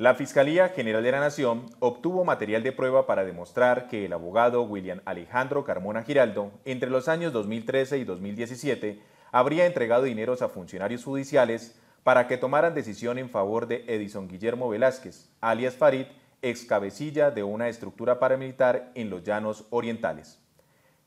La Fiscalía General de la Nación obtuvo material de prueba para demostrar que el abogado William Alejandro Carmona Giraldo, entre los años 2013 y 2017, habría entregado dineros a funcionarios judiciales para que tomaran decisión en favor de Edison Guillermo Velázquez, alias Farid, ex cabecilla de una estructura paramilitar en los llanos orientales.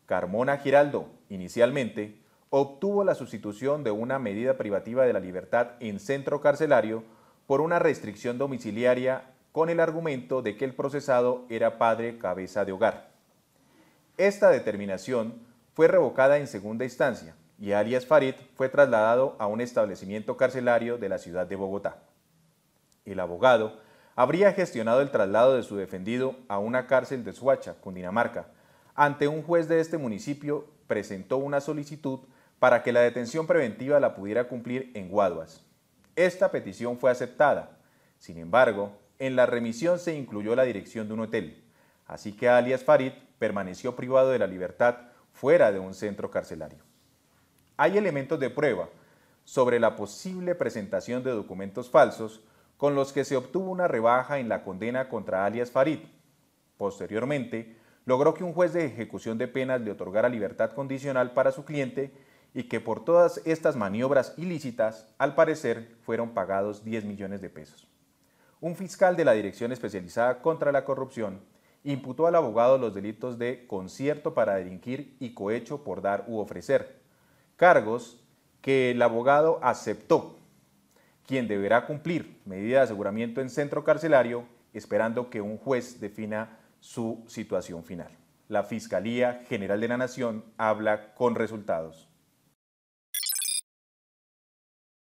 Carmona Giraldo, inicialmente, obtuvo la sustitución de una medida privativa de la libertad en centro carcelario por una restricción domiciliaria con el argumento de que el procesado era padre cabeza de hogar. Esta determinación fue revocada en segunda instancia y alias Farid fue trasladado a un establecimiento carcelario de la ciudad de Bogotá. El abogado habría gestionado el traslado de su defendido a una cárcel de Suacha, Cundinamarca. Ante un juez de este municipio presentó una solicitud para que la detención preventiva la pudiera cumplir en Guaduas. Esta petición fue aceptada. Sin embargo, en la remisión se incluyó la dirección de un hotel, así que alias Farid permaneció privado de la libertad fuera de un centro carcelario. Hay elementos de prueba sobre la posible presentación de documentos falsos con los que se obtuvo una rebaja en la condena contra alias Farid. Posteriormente, logró que un juez de ejecución de penas le otorgara libertad condicional para su cliente y que por todas estas maniobras ilícitas, al parecer, fueron pagados 10 millones de pesos. Un fiscal de la Dirección Especializada contra la Corrupción imputó al abogado los delitos de concierto para delinquir y cohecho por dar u ofrecer, cargos que el abogado aceptó, quien deberá cumplir medida de aseguramiento en centro carcelario, esperando que un juez defina su situación final. La Fiscalía General de la Nación habla con resultados.